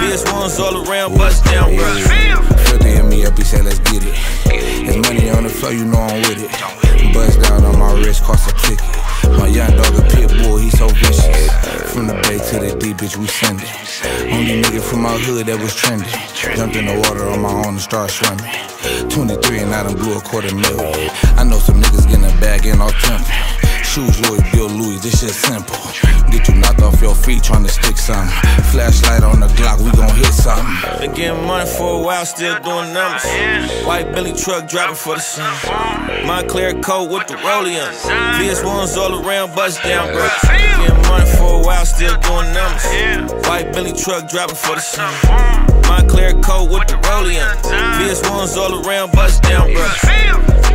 VS1s all around, bust down, bro. Philthy hit me up, he said, let's get it. There's money on the floor, you know I'm with it. Bust down on my wrist, cost a ticket. My young dog a pit bull, he so vicious. From the bay to the deep, bitch, we send it. Only nigga from my hood that was trending. Jumped in the water on my own and started swimming. 23 and I done blew a quarter million. I know some niggas getting a bag in all temper. Shoes Louis, Bill Louis, this shit simple. Get you knocked off your feet trying to stick something. Flashlight on Getting money for a while, still doing numbers. White Billy truck driving for the sun. Moncler coat with the rollie on. VS1s all around, bust down, bro. Getting money for a while, still doing numbers. White Billy truck driving for the sun. Moncler coat with the rollie on. VS1s all around, bust down, bro.